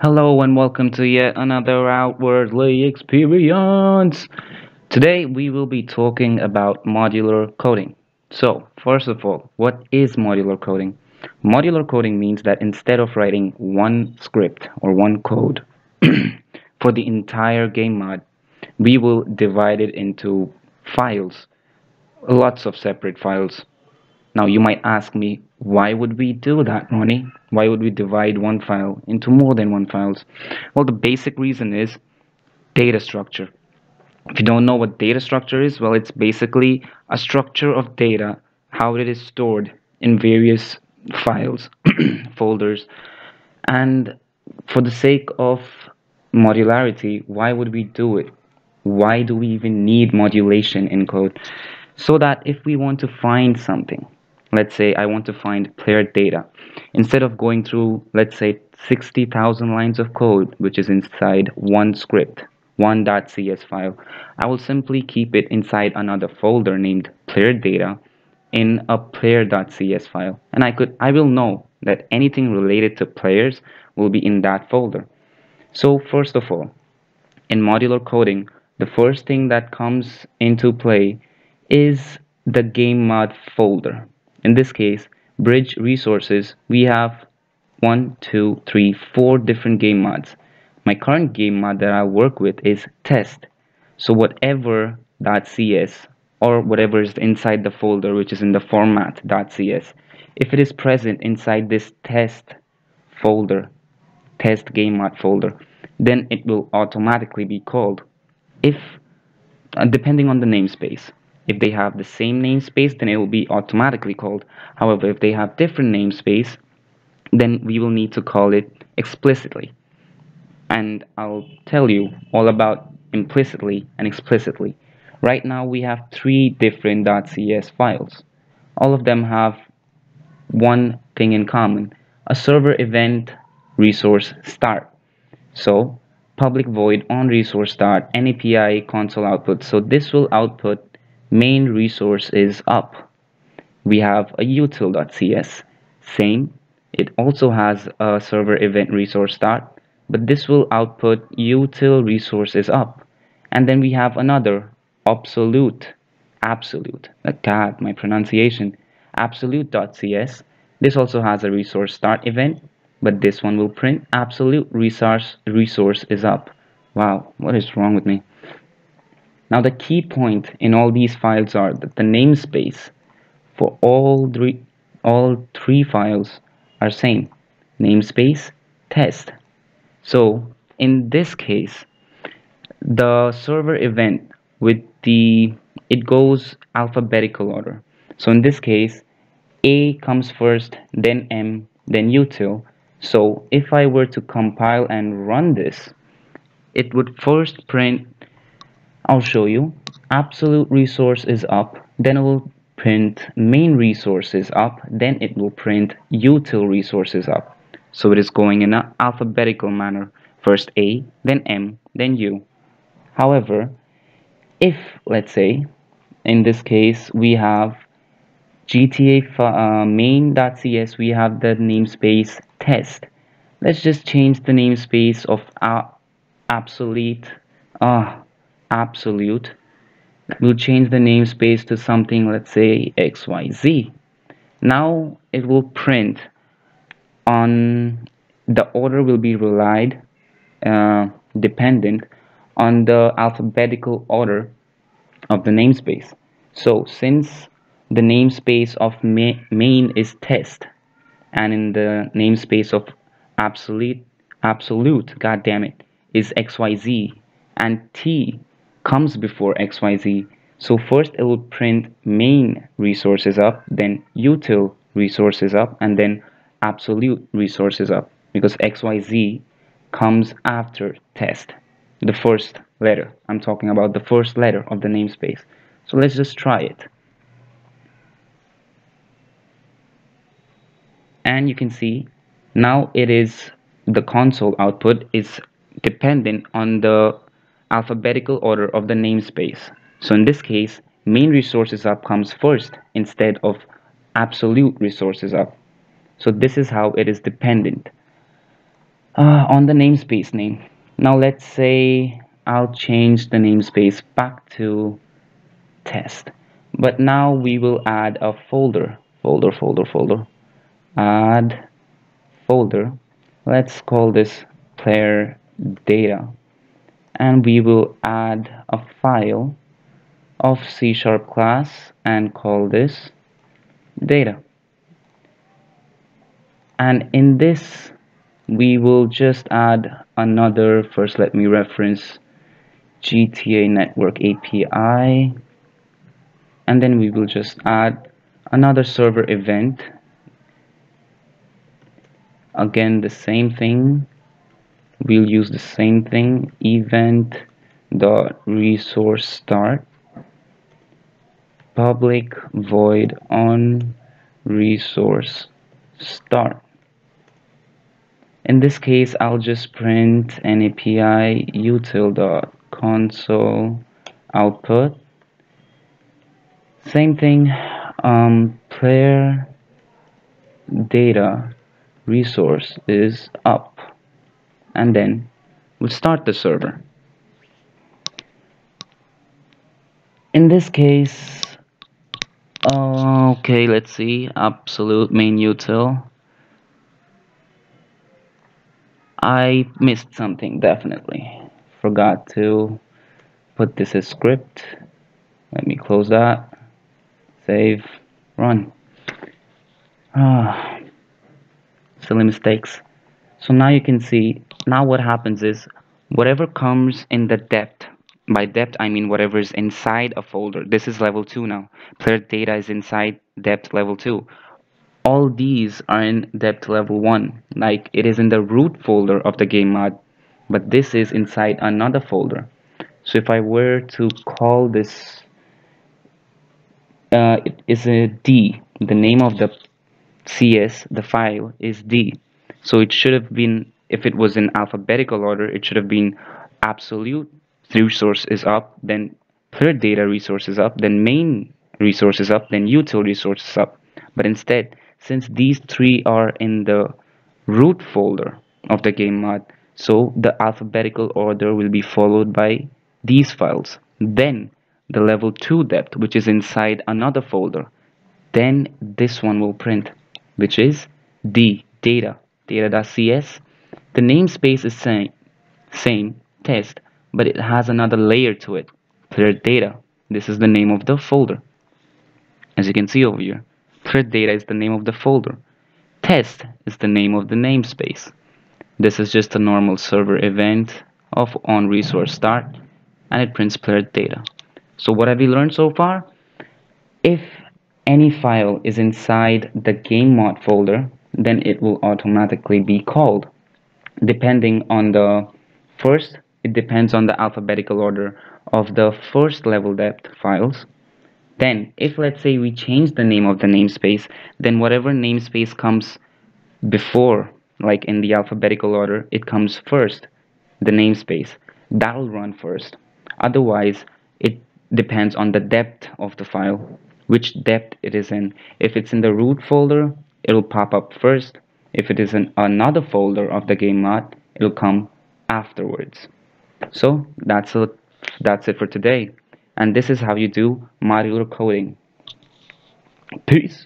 Hello and welcome to yet another Outwardly experience. Today we will be talking about modular coding. So, first of all, what is modular coding? Modular coding means that instead of writing one script or one code for the entire game mod, we will divide it into files, lots of separate files now you might ask me, why would we do that, Ronnie? Why would we divide one file into more than one files? Well, the basic reason is data structure. If you don't know what data structure is, well, it's basically a structure of data, how it is stored in various files, folders, and for the sake of modularity, why would we do it? Why do we even need modulation in code? So that if we want to find something, let's say I want to find player data. Instead of going through let's say 60,000 lines of code which is inside one script one.cs file I will simply keep it inside another folder named player data in a player.cs file. And I could I will know that anything related to players will be in that folder. So first of all in modular coding the first thing that comes into play is the game mod folder in this case bridge resources we have one two three four different game mods. My current game mod that I work with is test. So whatever .cs or whatever is inside the folder which is in the format .cs if it is present inside this test folder test game mod folder then it will automatically be called if uh, depending on the namespace if they have the same namespace, then it will be automatically called. However, if they have different namespace, then we will need to call it explicitly. And I'll tell you all about implicitly and explicitly. Right now we have three different .cs files. All of them have one thing in common, a server event resource start. So public void on resource start console output. So this will output main resource is up. We have a util.cs same. It also has a server event resource start but this will output util resource is up. And then we have another absolute absolute. God my pronunciation. Absolute.cs this also has a resource start event but this one will print. Absolute resource resource is up. Wow what is wrong with me now the key point in all these files are that the namespace for all three, all three files are same. Namespace test. So in this case, the server event with the it goes alphabetical order. So in this case, A comes first, then M, then util. So if I were to compile and run this, it would first print I'll show you. Absolute resource is up then it will print. Main resources up then it will print. Util resources up. So it is going in an alphabetical manner. First A then M then U. However if let's say in this case we have GTA uh, main.cs we have the namespace test. Let's just change the namespace of absolute uh, absolute we'll change the namespace to something let's say xyz now it will print on the order will be relied uh, dependent on the alphabetical order of the namespace. So since the namespace of ma main is test and in the namespace of absolute absolute god damn it is xyz and t comes before xyz so first it will print main resources up then util resources up and then absolute resources up because xyz comes after test the first letter. I'm talking about the first letter of the namespace. So let's just try it. And you can see now it is the console output is dependent on the alphabetical order of the namespace. So in this case, main resources up comes first instead of absolute resources up. So this is how it is dependent. uh, on the namespace name now let's say I'll change the namespace back to test but now we will add a folder folder folder folder add folder let's call this player data and we will add a file of C sharp class and call this data. And in this we will just add another first let me reference GTA network API and then we will just add another server event. Again the same thing we'll use the same thing event dot resource start public void on resource start. In this case I'll just print NAPI util dot console output. Same thing um, player data resource is up and then we'll start the server. In this case okay let's see absolute main util. I missed something definitely. Forgot to put this as script. Let me close that. Save. Run. Ah silly mistakes so now you can see now what happens is whatever comes in the depth by depth I mean whatever is inside a folder. This is level 2 now. Player data is inside depth level 2 all these are in depth level 1 like it is in the root folder of the game mod but this is inside another folder. So if I were to call this uh, it is a D. The name of the CS the file is D so it should have been if it was in alphabetical order it should have been absolute resource is up then player data resource is up then main resource is up then util resource is up. But instead since these three are in the root folder of the game mod so the alphabetical order will be followed by these files. Then the level 2 depth which is inside another folder then this one will print which is d data data.cs the namespace is same same test but it has another layer to it player data. This is the name of the folder. As you can see over here player data is the name of the folder. Test is the name of the namespace. This is just a normal server event of on resource start and it prints player data. So what have we learned so far? If any file is inside the game mod folder then it will automatically be called. Depending on the first it depends on the alphabetical order of the first level depth files. Then if let's say we change the name of the namespace then whatever namespace comes before like in the alphabetical order it comes first the namespace. That'll run first. Otherwise it depends on the depth of the file which depth it is in. If it's in the root folder it'll pop up first. If it is in another folder of the game mod it'll come afterwards. So that's it that's it for today. And this is how you do modular coding. Peace